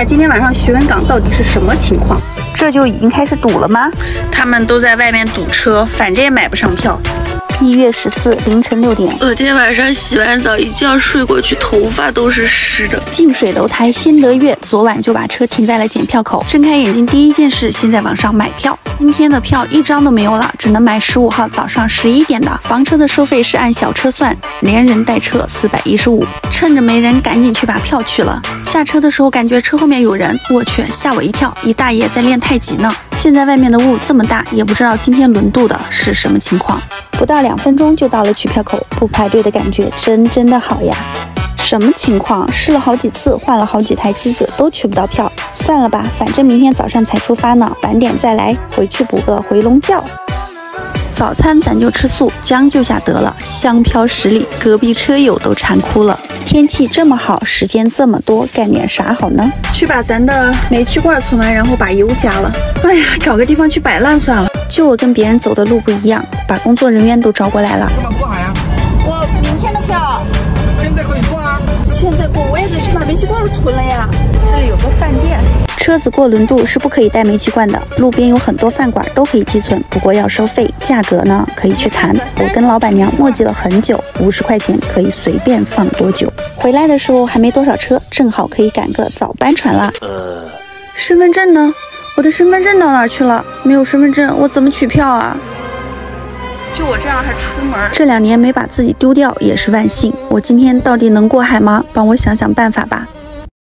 下今天晚上徐闻港到底是什么情况？这就已经开始堵了吗？他们都在外面堵车，反正也买不上票。一月十四凌晨六点，昨天晚上洗完澡一觉睡过去，头发都是湿的。近水楼台先得月，昨晚就把车停在了检票口。睁开眼睛，第一件事先在网上买票。今天的票一张都没有了，只能买十五号早上十一点的。房车的收费是按小车算，连人带车四百一十五。趁着没人，赶紧去把票取了。下车的时候感觉车后面有人，我去，吓我一跳，一大爷在练太极呢。现在外面的雾这么大，也不知道今天轮渡的是什么情况。不到两分钟就到了取票口，不排队的感觉真真的好呀！什么情况？试了好几次，换了好几台机子，都取不到票。算了吧，反正明天早上才出发呢，晚点再来，回去补个回笼觉。早餐咱就吃素，将就下得了。香飘十里，隔壁车友都馋哭了。天气这么好，时间这么多，干点啥好呢？去把咱的煤气罐存完，然后把油加了。哎呀，找个地方去摆烂算了。就我跟别人走的路不一样，把工作人员都招过来了。干嘛过海啊？我明天的票现在可以过啊。现在过，我也得去把煤气罐存了呀。车子过轮渡是不可以带煤气罐的，路边有很多饭馆都可以寄存，不过要收费，价格呢可以去谈。我跟老板娘磨叽了很久，五十块钱可以随便放多久。回来的时候还没多少车，正好可以赶个早班船啦。呃，身份证呢？我的身份证到哪儿去了？没有身份证，我怎么取票啊？就我这样还出门？这两年没把自己丢掉也是万幸。我今天到底能过海吗？帮我想想办法吧。